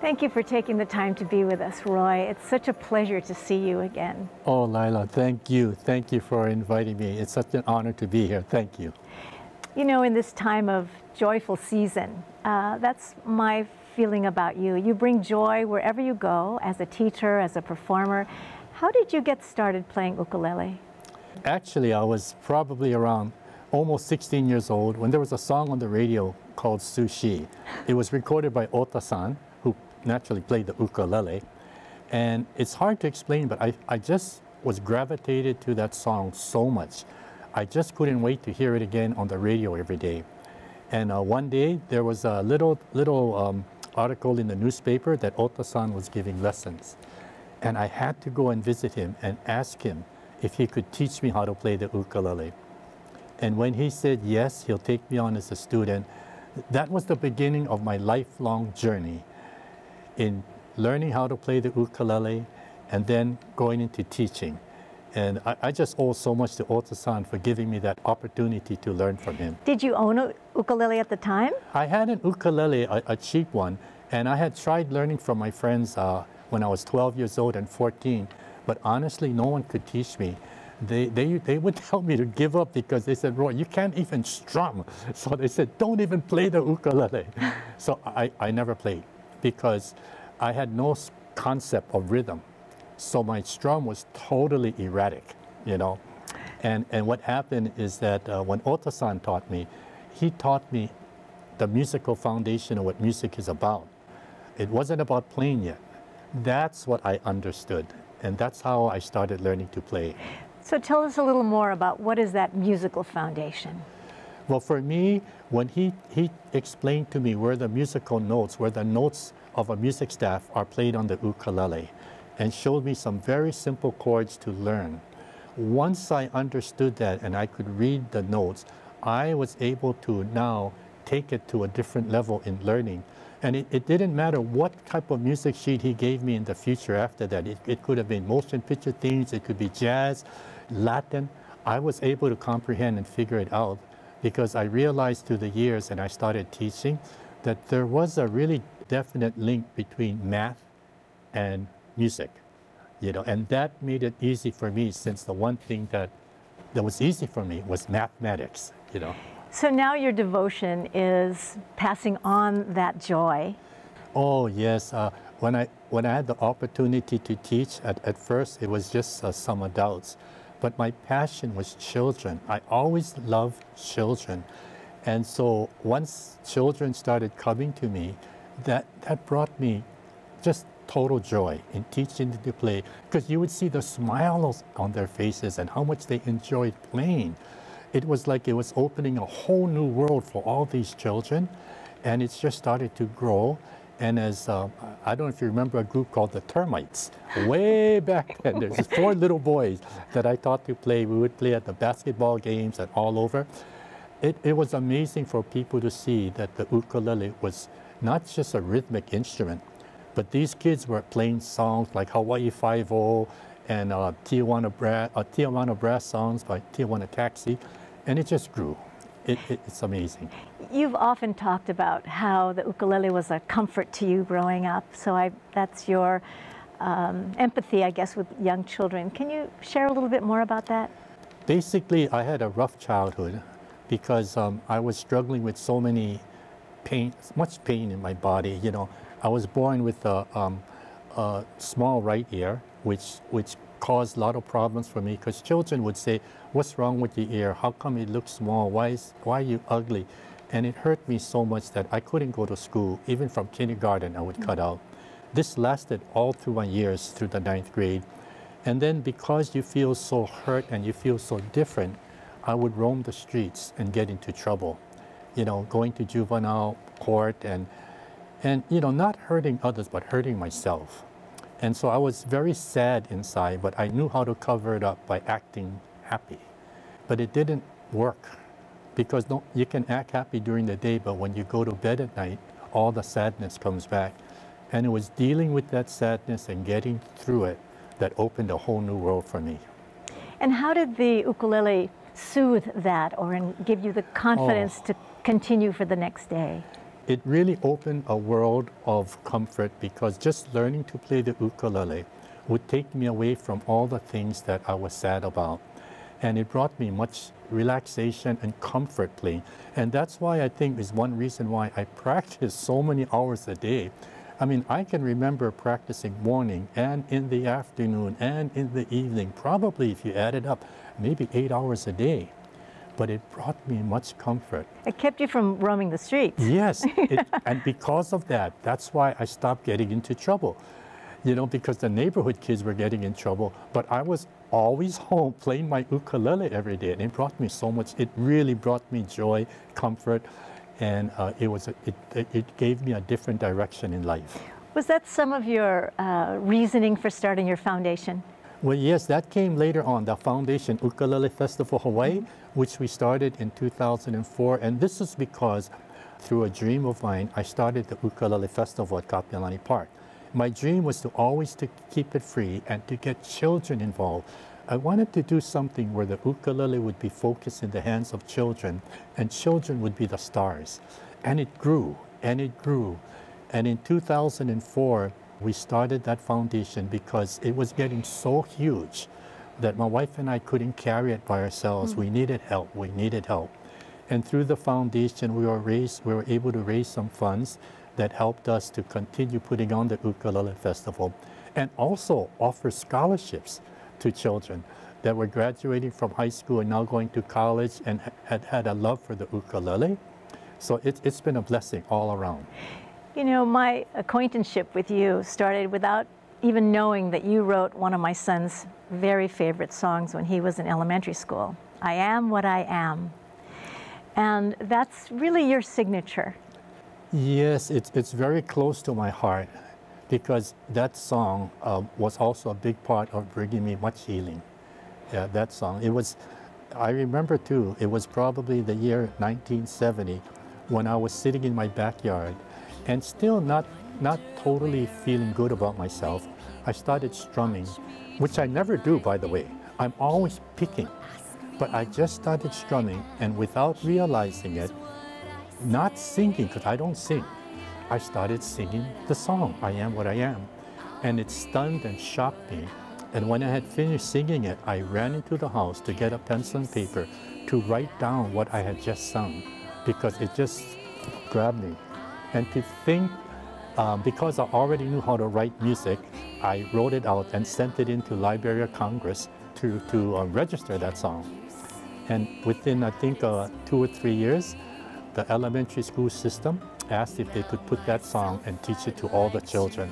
Thank you for taking the time to be with us, Roy. It's such a pleasure to see you again. Oh, Lila, thank you. Thank you for inviting me. It's such an honor to be here. Thank you. You know, in this time of joyful season, uh, that's my feeling about you. You bring joy wherever you go as a teacher, as a performer. How did you get started playing ukulele? Actually, I was probably around almost 16 years old when there was a song on the radio called Sushi. It was recorded by Ohta-san, naturally played the ukulele. And it's hard to explain, but I, I just was gravitated to that song so much. I just couldn't wait to hear it again on the radio every day. And uh, one day there was a little, little um, article in the newspaper that Ohta-san was giving lessons. And I had to go and visit him and ask him if he could teach me how to play the ukulele. And when he said yes, he'll take me on as a student, that was the beginning of my lifelong journey in learning how to play the ukulele and then going into teaching. And I, I just owe so much to Ohta-san for giving me that opportunity to learn from him. Did you own a ukulele at the time? I had an ukulele, a, a cheap one, and I had tried learning from my friends uh, when I was 12 years old and 14, but honestly, no one could teach me. They, they, they would tell me to give up because they said, Roy, you can't even strum. So they said, don't even play the ukulele. so I, I never played because I had no concept of rhythm. So my strum was totally erratic, you know. And, and what happened is that uh, when Ohta-san taught me, he taught me the musical foundation of what music is about. It wasn't about playing yet. That's what I understood. And that's how I started learning to play. So tell us a little more about what is that musical foundation? Well, for me, when he, he explained to me where the musical notes, where the notes of a music staff are played on the ukulele, and showed me some very simple chords to learn. Once I understood that and I could read the notes, I was able to now take it to a different level in learning. And it, it didn't matter what type of music sheet he gave me in the future after that. It, it could have been motion picture themes, it could be jazz, Latin. I was able to comprehend and figure it out because I realized through the years and I started teaching that there was a really definite link between math and music, you know, and that made it easy for me since the one thing that that was easy for me was mathematics, you know. So now your devotion is passing on that joy. Oh yes, uh, when I when I had the opportunity to teach at, at first it was just uh, some adults, but my passion was children. I always loved children, and so once children started coming to me, that that brought me just total joy in teaching them to play because you would see the smiles on their faces and how much they enjoyed playing. It was like it was opening a whole new world for all these children and it's just started to grow. And as, uh, I don't know if you remember a group called the Termites, way back then, there's four little boys that I taught to play. We would play at the basketball games and all over. It, it was amazing for people to see that the ukulele was not just a rhythmic instrument, but these kids were playing songs like Hawaii Five-O and uh, Tijuana, Brass, uh, Tijuana Brass songs by Tijuana Taxi, and it just grew. It, it, it's amazing. You've often talked about how the ukulele was a comfort to you growing up, so I, that's your um, empathy, I guess, with young children. Can you share a little bit more about that? Basically, I had a rough childhood because um, I was struggling with so many pain, much pain in my body, you know. I was born with a, um, a small right ear, which, which caused a lot of problems for me because children would say, what's wrong with your ear? How come it looks small? Why, is, why are you ugly? And it hurt me so much that I couldn't go to school. Even from kindergarten, I would mm -hmm. cut out. This lasted all through my years through the ninth grade. And then because you feel so hurt and you feel so different, I would roam the streets and get into trouble. You know, going to juvenile court and and, you know, not hurting others, but hurting myself. And so I was very sad inside, but I knew how to cover it up by acting happy. But it didn't work because you can act happy during the day, but when you go to bed at night, all the sadness comes back. And it was dealing with that sadness and getting through it that opened a whole new world for me. And how did the ukulele soothe that or give you the confidence oh. to continue for the next day? it really opened a world of comfort because just learning to play the ukulele would take me away from all the things that I was sad about. And it brought me much relaxation and comfort playing. And that's why I think is one reason why I practice so many hours a day. I mean, I can remember practicing morning and in the afternoon and in the evening, probably if you add it up, maybe eight hours a day. But it brought me much comfort. It kept you from roaming the streets. Yes, it, and because of that, that's why I stopped getting into trouble. You know, because the neighborhood kids were getting in trouble, but I was always home playing my ukulele every day, and it brought me so much. It really brought me joy, comfort, and uh, it was a, it, it gave me a different direction in life. Was that some of your uh, reasoning for starting your foundation? Well, yes, that came later on, the Foundation Ukulele Festival Hawaii, mm -hmm. which we started in 2004. And this is because through a dream of mine, I started the Ukulele Festival at Kapiolani Park. My dream was to always to keep it free and to get children involved. I wanted to do something where the ukulele would be focused in the hands of children and children would be the stars. And it grew and it grew. And in 2004, we started that foundation because it was getting so huge that my wife and I couldn't carry it by ourselves. Mm. We needed help. We needed help. And through the foundation, we were, raised, we were able to raise some funds that helped us to continue putting on the Ukulele Festival and also offer scholarships to children that were graduating from high school and now going to college and had had a love for the ukulele. So it, it's been a blessing all around. You know, my acquaintanceship with you started without even knowing that you wrote one of my son's very favorite songs when he was in elementary school. I am what I am. And that's really your signature. Yes, it's, it's very close to my heart because that song uh, was also a big part of bringing me much healing. Yeah, that song. It was, I remember too, it was probably the year 1970 when I was sitting in my backyard and still not, not totally feeling good about myself. I started strumming, which I never do, by the way. I'm always picking. But I just started strumming, and without realizing it, not singing, because I don't sing, I started singing the song, I Am What I Am. And it stunned and shocked me. And when I had finished singing it, I ran into the house to get a pencil and paper to write down what I had just sung because it just grabbed me. And to think, um, because I already knew how to write music, I wrote it out and sent it into Library of Congress to, to uh, register that song. And within, I think, uh, two or three years, the elementary school system asked if they could put that song and teach it to all the children.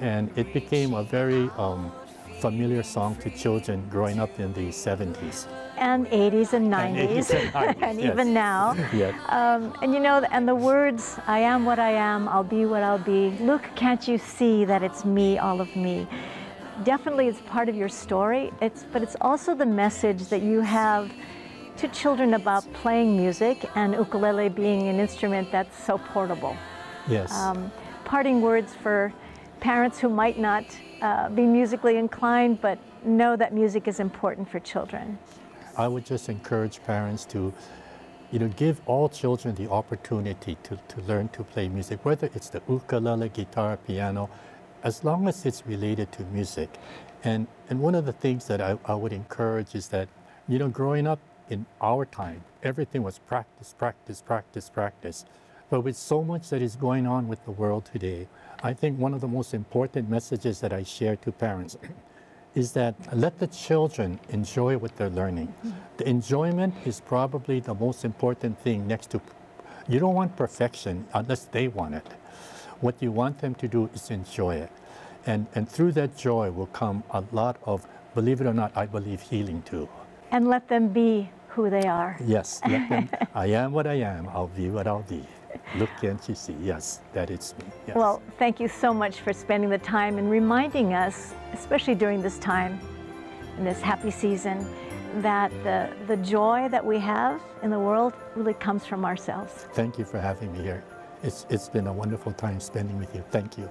And it became a very um, familiar song to children growing up in the 70s. And 80s and 90s. And, 80s and, 90s, and yes. even now. yes. Um, and you know, and the words, I am what I am, I'll be what I'll be. Look, can't you see that it's me, all of me? Definitely it's part of your story, it's, but it's also the message that you have to children about playing music and ukulele being an instrument that's so portable. Yes. Um, parting words for parents who might not uh, be musically inclined but know that music is important for children? I would just encourage parents to you know, give all children the opportunity to, to learn to play music, whether it's the ukulele, guitar, piano, as long as it's related to music. And, and one of the things that I, I would encourage is that, you know, growing up in our time, everything was practice, practice, practice, practice. But with so much that is going on with the world today, I think one of the most important messages that I share to parents is that let the children enjoy what they're learning. The enjoyment is probably the most important thing next to, you don't want perfection unless they want it. What you want them to do is enjoy it. And, and through that joy will come a lot of, believe it or not, I believe healing too. And let them be who they are. Yes, let them, I am what I am, I'll be what I'll be. Look, you see? Yes, that is me. Yes. Well, thank you so much for spending the time and reminding us, especially during this time, in this happy season, that the, the joy that we have in the world really comes from ourselves. Thank you for having me here. It's, it's been a wonderful time spending with you. Thank you.